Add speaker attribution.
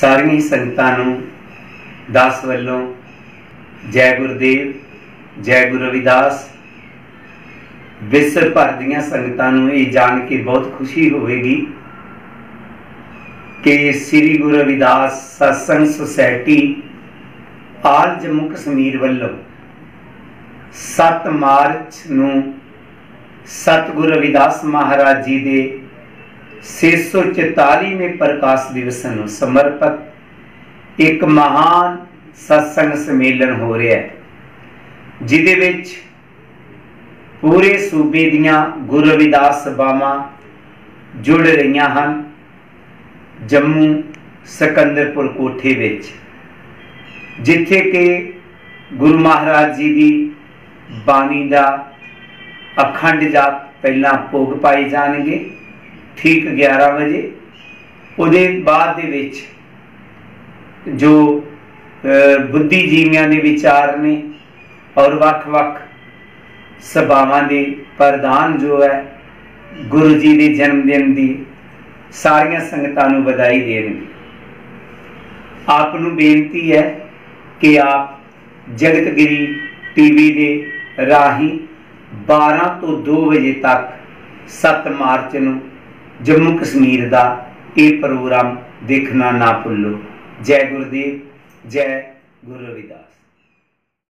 Speaker 1: ਸਾਰੀਆਂ ਸੰਗਤਾਂ ਨੂੰ ਦਾਸ ਵੱਲੋਂ ਜੈ ਗੁਰਦੇਵ, ਜੈ ਗੁਰੂ ਰਵਿਦਾਸ ਵਿਸ਼ਵ ਭਰ ਦੀਆਂ ਸੰਗਤਾਂ ਨੂੰ ਇਹ ਜਾਣ ਕੇ ਬਹੁਤ ਖੁਸ਼ੀ ਹੋਵੇਗੀ ਕਿ ਸ੍ਰੀ ਗੁਰੂ ਰਵਿਦਾਸ ਸਤਸੰਗ ਸੁਸਾਇਟੀ ਆਲ ਜੰਮੂ ਕਸ਼ਮੀਰ ਵੱਲੋਂ 7 ਮਾਰਚ ਨੂੰ ਸਤਿਗੁਰੂ ਰਵਿਦਾਸ ਮਹਾਰਾਜ ਜੀ ਦੇ 644ਵੇਂ ਪ੍ਰਕਾਸ਼ ਦਿਵਸ ਨੂੰ ਸਮਰਪਿਤ ਇੱਕ ਮਹਾਨ ਸਤਸੰਗ ਸੰਮੇਲਨ ਹੋ ਰਿਹਾ ਹੈ, ਜਿਹਦੇ ਵਿੱਚ ਪੂਰੇ ਸੂਬੇ ਦੀਆਂ ਗੁਰੂ ਰਵਿਦਾਸ ਸਭਾਵਾਂ ਜੁੜ ਰਹੀਆਂ ਹਨ, ਜੰਮੂ ਸਕੰਦਰਪੁਰ ਕੋਠੇ ਵਿੱਚ, ਜਿੱਥੇ ਕਿ ਗੁਰੂ ਮਹਾਰਾਜ ਜੀ ਦੀ ਬਾਣੀ ਦਾ ਅਖੰਡ ਜਾਪ ਪਹਿਲਾਂ ਭੋਗ ਪਾਏ ਜਾਣਗੇ। ਠੀਕ 11 ਵਜੇ। ਉਹਦੇ ਬਾਅਦ ਦੇ ਵਿੱਚ ਜੋ ਬੁੱਧੀਜੀਵੀਆਂ ਦੇ ਵਿਚਾਰ ਨੇ ਔਰ ਵੱਖ-ਵੱਖ ਸਭਾਵਾਂ ਦੇ ਪ੍ਰਧਾਨ ਜੋ ਹੈ, ਗੁਰੂ ਜੀ ਦੇ ਜਨਮ ਦਿਨ ਦੀ ਸਾਰੀਆਂ ਸੰਗਤਾਂ ਨੂੰ ਵਧਾਈ ਦੇਣਗੇ ਆਪ ਨੂੰ ਬੇਨਤੀ ਹੈ ਕਿ ਆਪ ਜਗਤਗਿਰੀ ਟੀਵੀ ਦੇ ਰਾਹੀਂ 12 ਤੋਂ 2 ਵਜੇ ਤੱਕ 7 ਮਾਰਚ ਨੂੰ ਜੰਮੂ ਕਸ਼ਮੀਰ ਦਾ ਇਹ ਪ੍ਰੋਗਰਾਮ ਦੇਖਣਾ ਨਾ ਭੁੱਲੋ। ਜੈ ਗੁਰਦੇਵ ਜੈ ਗੁਰੂ ਰਵਿਦਾਸ।